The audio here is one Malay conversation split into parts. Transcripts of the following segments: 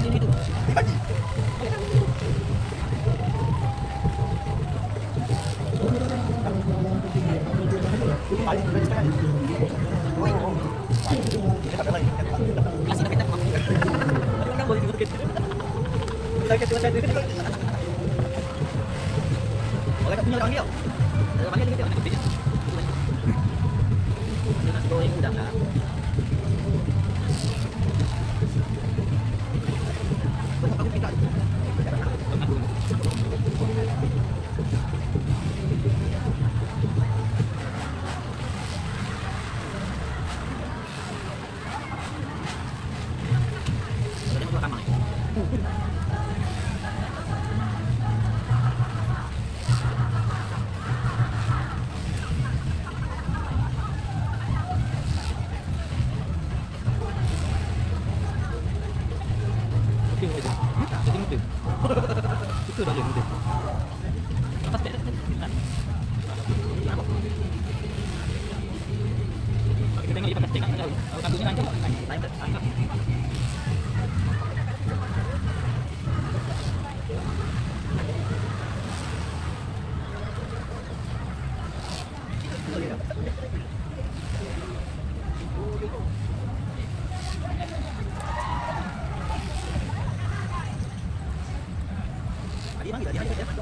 sini tu. Pagi. Pagi tu dah sekarang. Oi, oh. Dia tak ada lagi. Kasih dah kata. Ada orang boleh duduk. Kita kata macam tu. Orang tak punya orang dia. Orang panggil dia nak kerja. Dia nak goreng udang Itu dah ada. Kita tengok dia pakai tengok jauh. Kalau kampung ni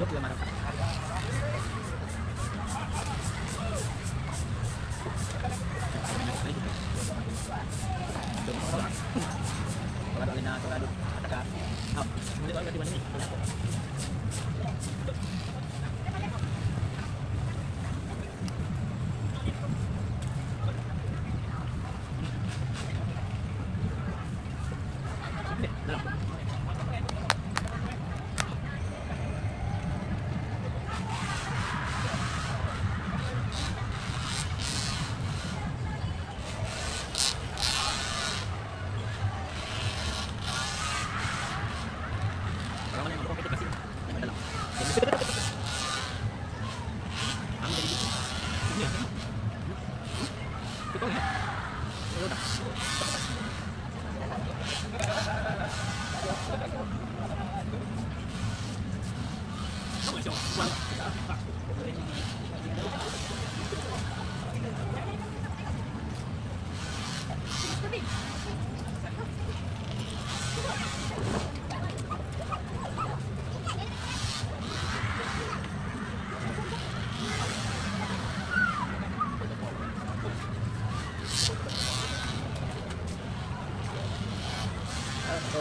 25 rakaat. Hap, hindi ko agad di mana ni.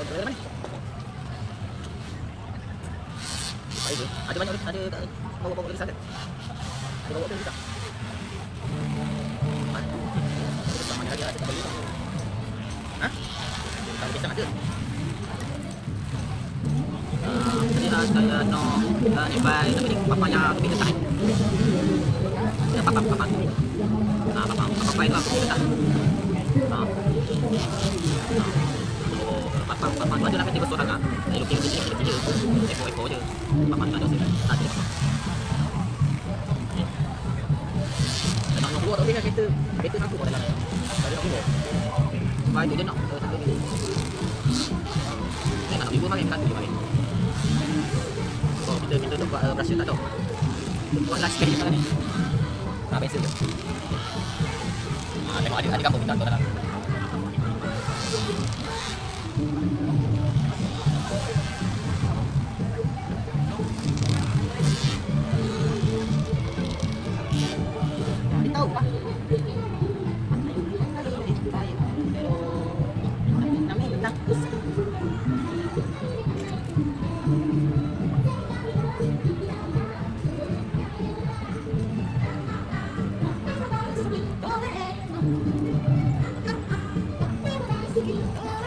Oh, mana? Tu. Ada banyak lagi. Ada kat bawa-bawa lagi sana. Ada bawa lagi tak? Ada. Ada banyak lagi. Ada beli tak? Ha? Ada pisang ada. Ah, Jadi ah, saya no ah, baik tapi papanya tapi tak. Ya papa papa. Ah papa papa baik lah tapi tak. Ah. Papa tu ada lah kata bersuara kan. Dia lukis kecil kecil kecil. Ekor-ekor je. Papa tak ada sini. Tak ada. Tak nak keluar tak boleh kan kereta. Kereta aku kat dalam. Tak ada nak keluar. Sebab itu dia nak uh, sambil ni. Dia nak ibu main kat tu main. Kita kita tu buat uh, brush tak tahu. Buat last sekali malam ni. Ah, biasa tu. Ah, tengok adik adik kampung minta tu dalam. Oh!